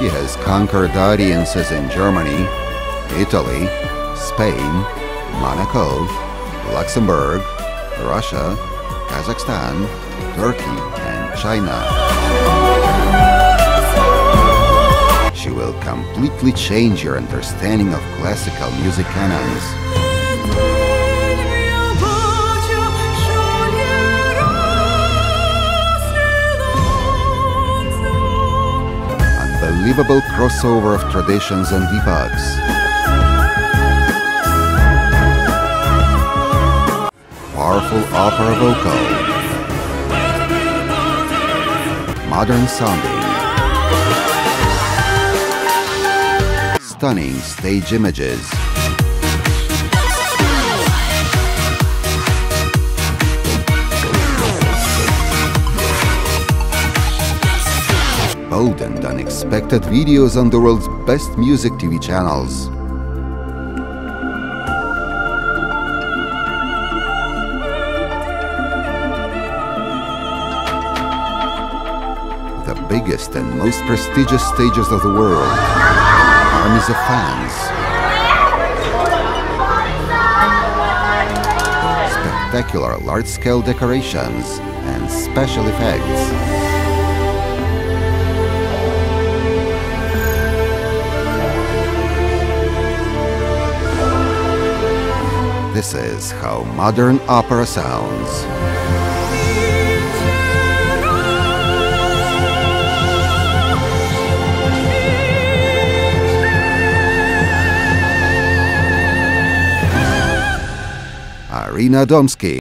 She has conquered audiences in Germany, Italy, Spain, Monaco, Luxembourg, Russia, Kazakhstan, Turkey, and China. She will completely change your understanding of classical music canons. Unbelievable crossover of traditions and epochs. Powerful opera vocal. Modern sounding. Stunning stage images. And unexpected videos on the world's best music TV channels. The biggest and most prestigious stages of the world. Armies of fans. Spectacular large-scale decorations and special effects. This is how modern opera sounds. Arina Domski.